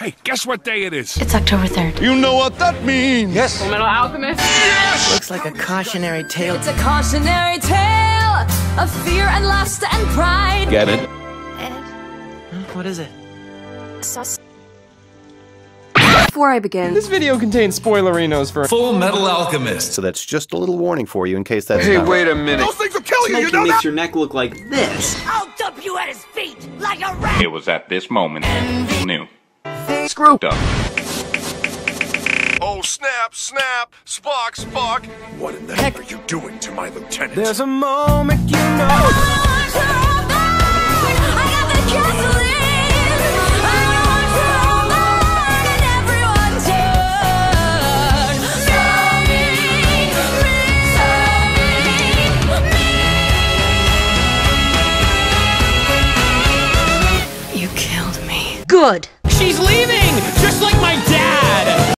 Hey, guess what day it is? It's October 3rd. You know what that means? Yes. Fullmetal Alchemist. Yes! Looks like a cautionary tale. It's a cautionary tale of fear and lust and pride. Get it? What is it? Sus. Before I begin, This video contains spoilerinos for Fullmetal Alchemist. So that's just a little warning for you in case that's Hey, not wait a minute. Those things will kill you, you Smoking know makes that? your neck look like this. I'll dump you at his feet like a rat. It was at this moment he knew. Screw. Duh. Oh, snap, snap. Spock, Spock. What in the heck are you doing to my lieutenant? There's a moment you know. You killed me. Good. She's leaving!